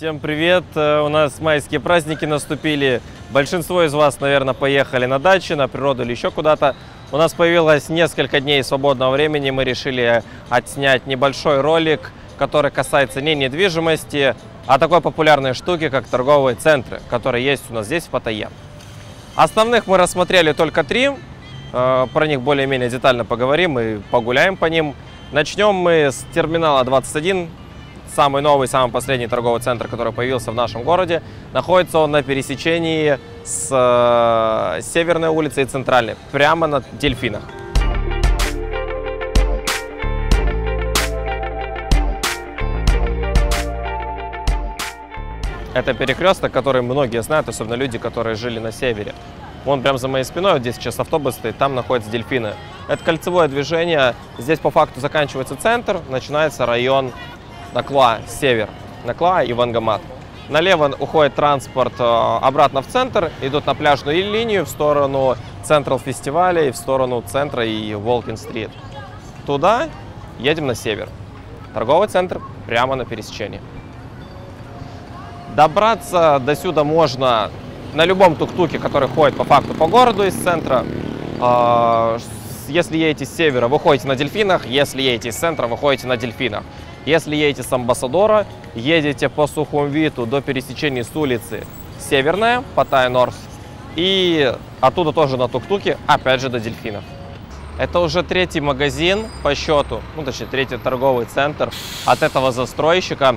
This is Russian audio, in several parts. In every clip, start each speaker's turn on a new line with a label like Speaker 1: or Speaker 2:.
Speaker 1: Всем привет! Э, У нас майские праздники наступили. Большинство из вас, наверное, поехали на дачи, на природу или еще куда-то. У нас появилось несколько дней свободного времени. Мы решили отснять небольшой ролик, который касается не недвижимости, а такой популярной штуки, как торговые центры, которые есть у нас здесь, в Паттайе. Основных мы рассмотрели только три. Э, Про них более-менее детально поговорим и погуляем по ним. Начнем мы с терминала 21, самый новый, самый последний торговый центр, который появился в нашем городе. Находится он на пересечении с э, Северной улицей и Центральной, прямо на Дельфинах. Это перекресток, который многие знают, особенно люди, которые жили на севере. Вон прямо за моей спиной, вот здесь сейчас автобус стоит, там находятся дельфины. Это кольцевое движение. Здесь по факту заканчивается центр, начинается район Наклуа, север. Наклуа и Вангамат. Налево уходит транспорт э, обратно в центр, идут на пляжную линию в сторону Централ фестиваля и в сторону центра и Волкин-стрит. Туда едем на север. Торговый центр прямо на пересечении. Добраться до сюда можно на любом тук-туке, который ходит по факту по городу из центра. А, Если едете с севера, вы ходите на дельфинах. Если едете из центра, вы ходите на дельфинах. Если едете с Амбассадора, едете по Сухумвиту до пересечения с улицы Северная, Паттайя Норс. И оттуда тоже на тук-туке, опять же до дельфинов. Это уже третий магазин по счету, ну точнее третий торговый центр от этого застройщика.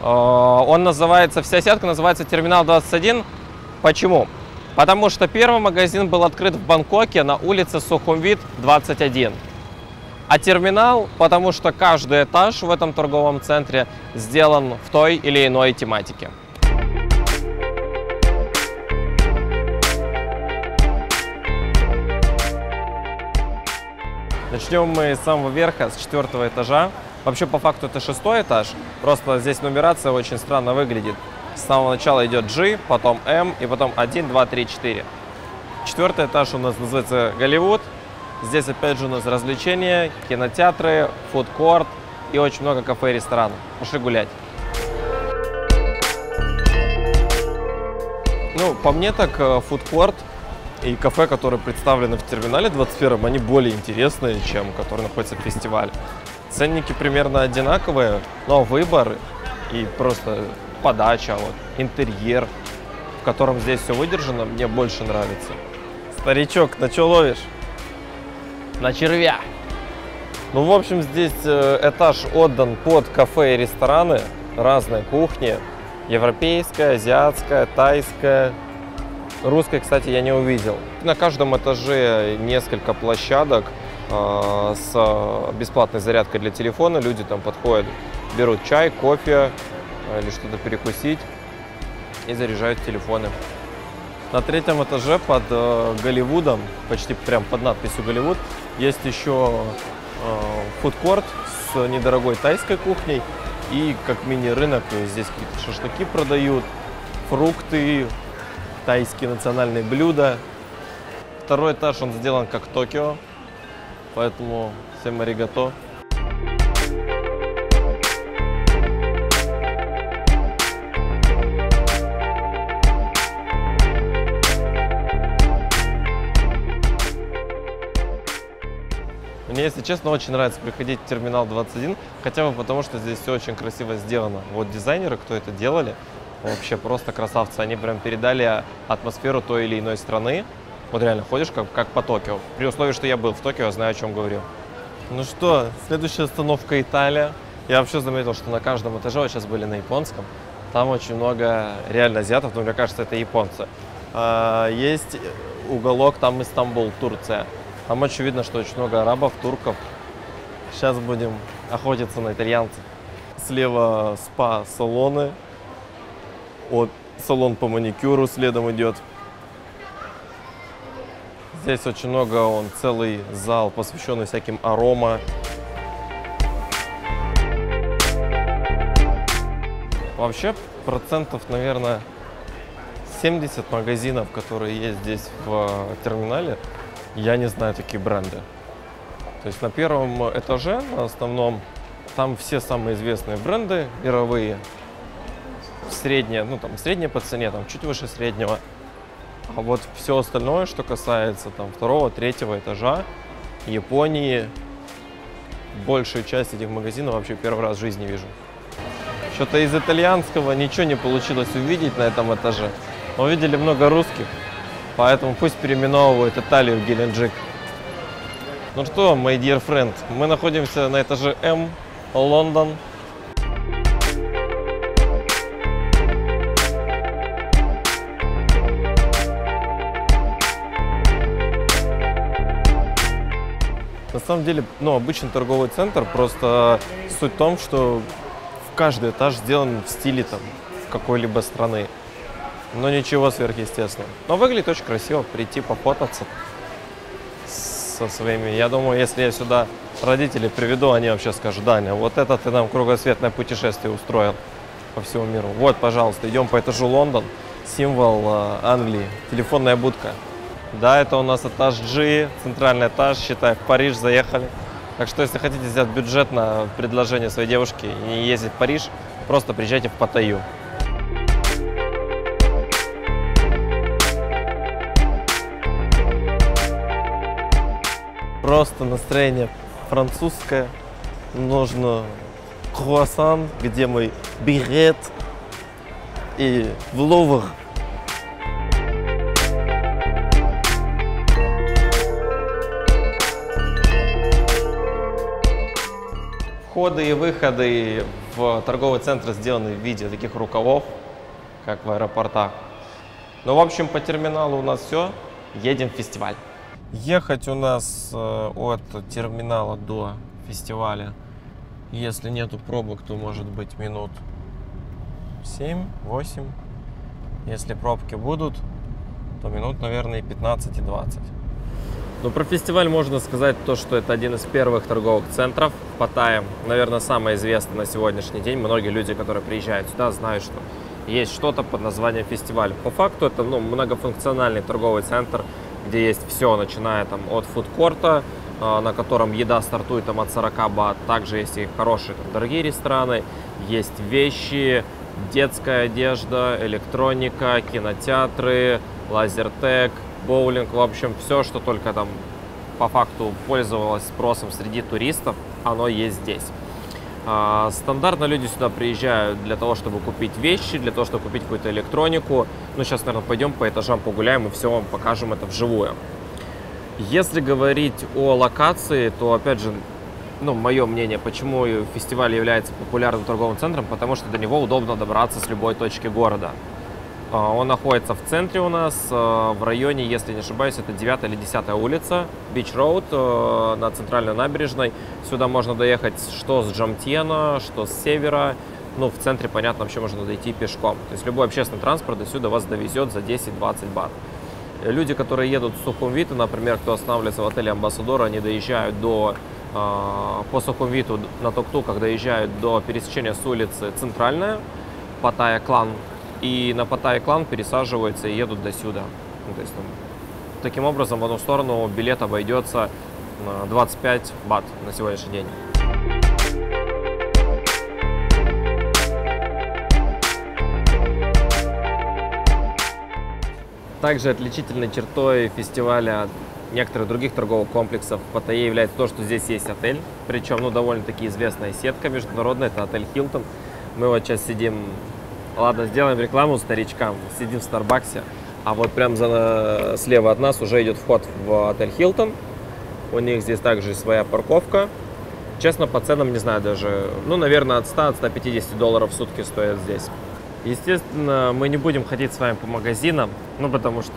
Speaker 1: Э, Он называется, вся сетка называется Терминал 21. Почему? Потому что первый магазин был открыт в Бангкоке на улице Сухумвит 21. А терминал, потому что каждый этаж в этом торговом центре сделан в той или иной тематике. Начнем мы с самого верха, с четвертого этажа. Вообще, по факту, это шестой этаж. Просто здесь нумерация очень странно выглядит. С самого начала идет G, потом M и потом 1, 2, 3, 4. Четвертый этаж у нас называется Голливуд. Здесь опять же у нас развлечения, кинотеатры, фудкорт и очень много кафе и ресторанов. Пошли гулять. Ну, по мне так, э, фудкорт и кафе, которые представлены в терминале 21, они более интересные, чем которые находятся в фестивале. Ценники примерно одинаковые, но выбор и просто подача, вот, интерьер, в котором здесь все выдержано, мне больше нравится. Старичок, на что ловишь? На червя. Ну, в общем, здесь э, этаж отдан под кафе и рестораны, разные кухни. Европейская, азиатская, тайская. Русской, кстати, я не увидел. На каждом этаже несколько площадок э, с бесплатной зарядкой для телефона. Люди там подходят, берут чай, кофе э, или что-то перекусить и заряжают телефоны. На третьем этаже под э, Голливудом, почти прям под надписью Голливуд, есть еще э, фудкорт с недорогой тайской кухней и как мини-рынок. Здесь какие-то шашлыки продают, фрукты, тайские национальные блюда. Второй этаж он сделан как Токио, поэтому всем аригато. Мне, если честно, очень нравится приходить в терминал 21, хотя бы потому, что здесь все очень красиво сделано. Вот дизайнеры, кто это делали, вообще просто красавцы. Они прям передали атмосферу той или иной страны. Вот реально ходишь как, как по Токио. При условии, что я был в Токио, знаю, о чем говорю. Ну что, следующая остановка Италия. Я вообще заметил, что на каждом этаже, вот сейчас были на японском, там очень много реально азиатов, но мне кажется, это японцы. А, Есть уголок, там Истамбул, Турция. Там очень видно, что очень много арабов, турков. Сейчас будем охотиться на итальянцев. Слева спа-салоны. Вот салон по маникюру следом идет. Здесь очень много, он целый зал, посвященный всяким арома. Вообще процентов, наверное, 70 магазинов, которые есть здесь в э, терминале, я не знаю такие бренды. То есть на первом этаже, на основном, там все самые известные бренды мировые. среднее, ну там среднее по цене, там чуть выше среднего. А вот все остальное, что касается там второго, третьего этажа Японии, большую часть этих магазинов вообще первый раз в жизни вижу. Что-то из итальянского ничего не получилось увидеть на этом этаже. Но увидели много русских, поэтому пусть переименовывают Италию в Геленджик. Ну что, my dear friend, мы находимся на этаже М, Лондон. На самом деле, ну, обычный торговый центр, просто суть в том, что каждый этаж сделан в стиле там какой-либо страны. Но ничего сверхъестественного. Но выглядит очень красиво, прийти пофотаться со своими. Я думаю, если я сюда родителей приведу, они вообще скажут, Даня, вот это ты нам кругосветное путешествие устроил по всему миру. Вот, пожалуйста, идем по этажу Лондон, символ э, Англии, телефонная будка. Да, это у нас этаж G, центральный этаж, считай, в Париж заехали. Так что, если хотите сделать бюджет на предложение своей девушки и не ездить в Париж, просто приезжайте в Паттайю. Просто настроение французское. Нужно круассан, где мой берет и в Лувр Входы и выходы в торговый центр сделаны в виде таких рукавов, как в аэропортах. Ну, в общем, по терминалу у нас все. Едем в фестиваль. Ехать у нас э, от терминала до фестиваля, если нету пробок, то может быть минут 7-8. Если пробки будут, то минут, наверное, 15 и 20. Но про фестиваль можно сказать то, что это один из первых торговых центров в Паттайе. Наверное, самый известный на сегодняшний день. Многие люди, которые приезжают сюда, знают, что есть что-то под названием фестиваль. По факту это ну, многофункциональный торговый центр, где есть все, начиная там, от фудкорта, э, на котором еда стартует там, от 40 бат. Также есть и хорошие там, дорогие рестораны, есть вещи, детская одежда, электроника, кинотеатры, лазертек, боулинг, в общем, все, что только там по факту пользовалось спросом среди туристов, оно есть здесь. А, стандартно люди сюда приезжают для того, чтобы купить вещи, для того, чтобы купить какую-то электронику. Ну, сейчас, наверное, пойдем по этажам погуляем и все вам покажем это вживую. Если говорить о локации, то, опять же, ну, мое мнение, почему фестиваль является популярным торговым центром, потому что до него удобно добраться с любой точки города. А, он находится в центре у нас, а, в районе, если не ошибаюсь, это 9 или 10 улица, Бич Роуд, а, на центральной набережной. Сюда можно доехать что с Джамтьена, что с севера. Ну, в центре, понятно, вообще можно дойти пешком. То есть любой общественный транспорт до сюда вас довезет за 10-20 бат. Люди, которые едут в Сухумвиту, например, кто останавливается в отеле Амбассадор, они доезжают до по Сухумвиту на Токтуках доезжают до пересечения с улицы Центральная, Паттайя Клан, и на Паттайя Клан пересаживаются и едут до сюда. Ну, то есть, там, таким образом, в одну сторону билет обойдется 25 бат на сегодняшний день. Также отличительной чертой фестиваля от некоторых других торговых комплексов в Паттайе является то, что здесь есть отель, причем ну, довольно-таки известная сетка международная, это отель Хилтон. Мы вот сейчас сидим Ладно, сделаем рекламу старичкам. Сидим в Старбаксе, а вот прям за, слева от нас уже идет вход в отель Хилтон. У них здесь также своя парковка. Честно, по ценам не знаю даже. Ну, наверное, от 100 от 150 долларов в сутки стоят здесь. Естественно, мы не будем ходить с вами по магазинам, ну, потому что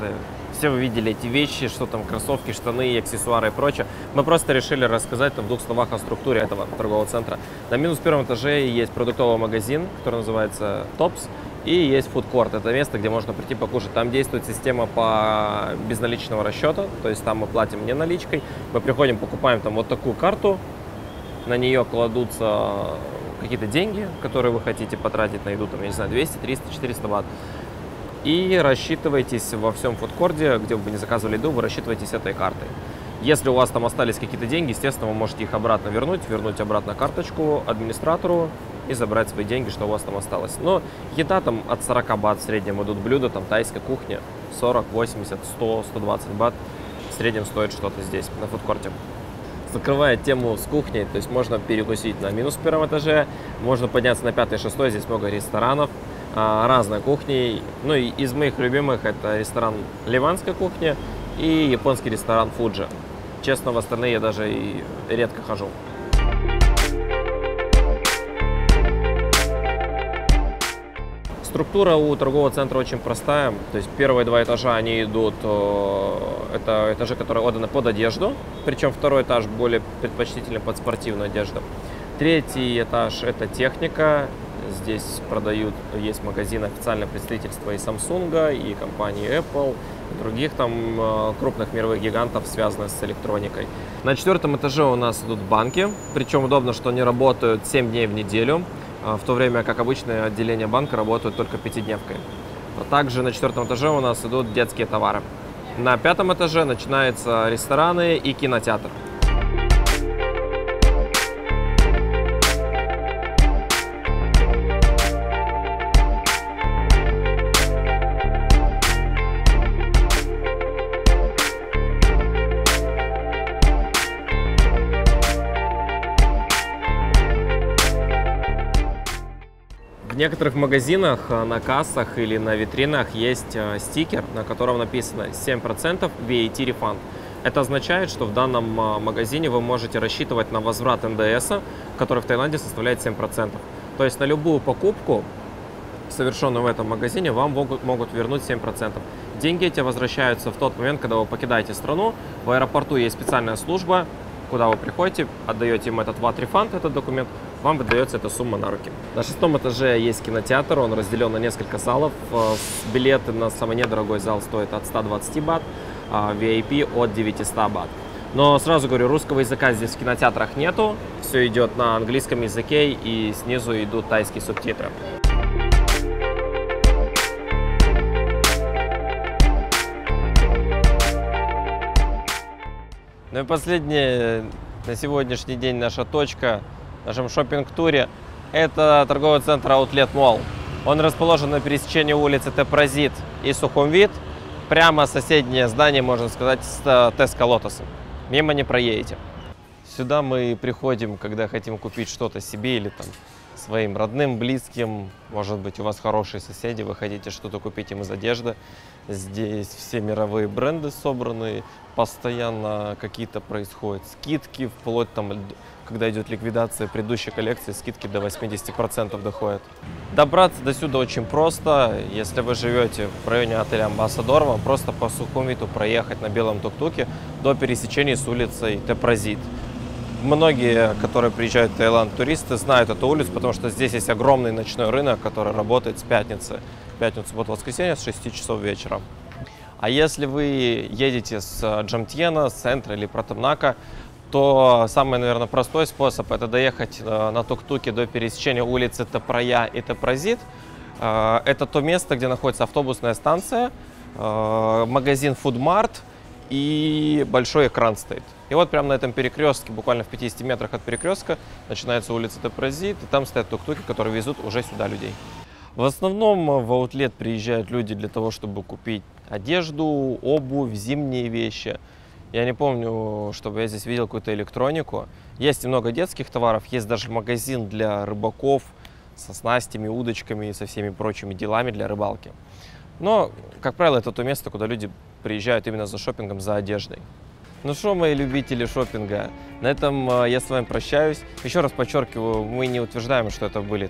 Speaker 1: все вы видели эти вещи, что там кроссовки, штаны, аксессуары и прочее. Мы просто решили рассказать там, в двух словах о структуре этого торгового центра. На минус первом этаже есть продуктовый магазин, который называется Tops, и есть фудкорт. Это место, где можно прийти покушать. Там действует система по безналичного расчета, то есть там мы платим не наличкой. Мы приходим, покупаем там вот такую карту, на нее кладутся какие-то деньги, которые вы хотите потратить на еду, там, я не знаю, 200, 300, 400 бат и рассчитывайтесь во всем фудкорде, где бы вы не заказывали еду, вы рассчитываетесь этой картой. Если у вас там остались какие-то деньги, естественно, вы можете их обратно вернуть, вернуть обратно карточку администратору, и забрать свои деньги, что у вас там осталось. Но еда там от 40 бат в среднем идут блюда, там тайская кухня 40, 80, 100, 120 бат в среднем стоит что-то здесь, на фудкорте закрывая тему с кухней, то есть можно перекусить на минус первом этаже, можно подняться на пятый, шестой, здесь много ресторанов, разной кухни. Ну и из моих любимых это ресторан ливанской кухни и японский ресторан Фуджи. Честно, в остальные я даже и редко хожу. Структура у торгового центра очень простая. То есть первые два этажа, они идут, э, это этажи, которые отданы под одежду. Причем второй этаж более предпочтительный под спортивную одежду. Третий этаж – это техника. Здесь продают, есть магазин официальное представительство и Samsung, и компании Apple, и других там э, крупных мировых гигантов, связанных с электроникой. На четвертом этаже у нас идут банки, причем удобно, что они работают 7 дней в неделю. А, в то время как обычное отделение банка работают только пятидневкой. Также на четвертом этаже у нас идут детские товары. На пятом этаже начинаются рестораны и кинотеатр. Некоторых магазинах э, на кассах или на витринах есть э, стикер, на котором написано 7% VAT refund. Это означает, что в данном э, магазине вы можете рассчитывать на возврат НДС, который в Таиланде составляет 7%. То есть на любую покупку, совершенную в этом магазине, вам могут, могут вернуть 7%. Деньги эти возвращаются в тот момент, когда вы покидаете страну. В аэропорту есть специальная служба, куда вы приходите, отдаете им этот VAT refund, этот документ, вам выдается эта сумма на руки. На шестом этаже есть кинотеатр, он разделен на несколько залов. Э, билеты на самый недорогой зал стоят от 120 бат, а VIP от 900 бат. Но сразу говорю, русского языка здесь в кинотеатрах нету, все идет на английском языке и снизу идут тайские субтитры. Ну и последняя на сегодняшний день наша точка нашем шопинг-туре, это торговый центр Outlet Mall. Он расположен на пересечении улицы Тепразит и Сухумвит. Прямо соседнее здание, можно сказать, с Теска Лотосом. Мимо не проедете. Сюда мы приходим, когда хотим купить что-то себе или там своим родным, близким. Может быть, у вас хорошие соседи, вы хотите что-то купить им из одежды. Здесь все мировые бренды собраны, постоянно какие-то происходят скидки, вплоть там когда идет ликвидация предыдущей коллекции, скидки до 80% доходят. Добраться до сюда очень просто. Если вы живете в районе отеля Амбассадор, вам просто по Сухумвиту проехать на белом тук-туке до пересечения с улицей Тепразит. Многие, которые приезжают в Таиланд, туристы, знают эту улицу, потому что здесь есть огромный ночной рынок, который работает с пятницы. Пятницу, субботу, воскресенье с 6 часов вечера. А если вы едете с Джамтьена, с центра или Протамнака, то самый, наверное, простой способ – это доехать э, на тук-туке до пересечения улицы Топроя и Топрозит. Э, это то место, где находится автобусная станция, э, магазин Foodmart и большой экран стоит. И вот прямо на этом перекрестке, буквально в 50 метрах от перекрестка, начинается улица Топрозит, и там стоят тук-туки, которые везут уже сюда людей. В основном в аутлет приезжают люди для того, чтобы купить одежду, обувь, зимние вещи – я не помню, чтобы я здесь видел какую-то электронику. Есть много детских товаров, есть даже магазин для рыбаков со снастями, удочками и со всеми прочими делами для рыбалки. Но, как правило, это то место, куда люди приезжают именно за шопингом, за одеждой. Ну что, мои любители шопинга, на этом э, я с вами прощаюсь. Еще раз подчеркиваю, мы не утверждаем, что это были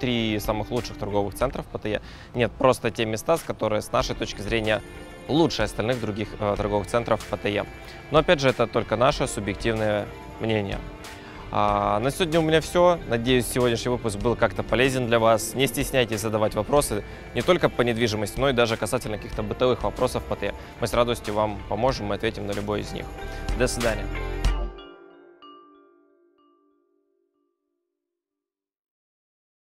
Speaker 1: три самых лучших торговых центров ПТЕ. Нет, просто те места, которые с нашей точки зрения лучше остальных других э, торговых центров ПТЕ. Но опять же, это только наше субъективное мнение. А, на сегодня у меня все. Надеюсь, сегодняшний выпуск был как-то полезен для вас. Не стесняйтесь задавать вопросы не только по недвижимости, но и даже касательно каких-то бытовых вопросов ПТЕ. Мы с радостью вам поможем и ответим на любой из них. До свидания.